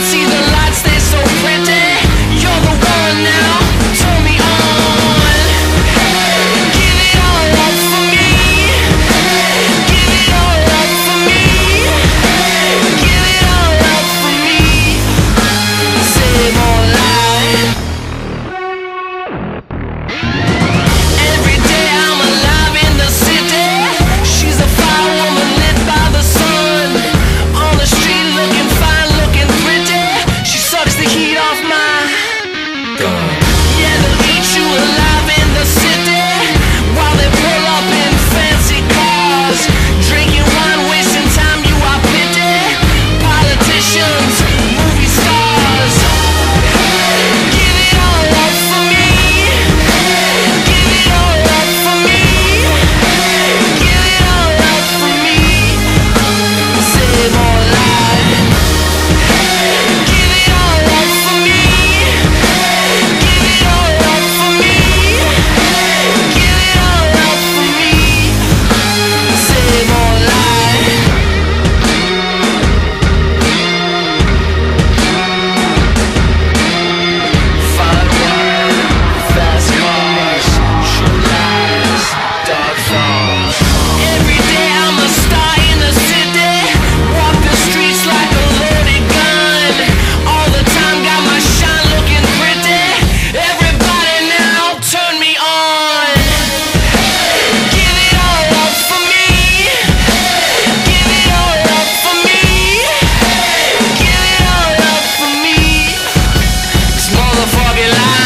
see the gone. love you.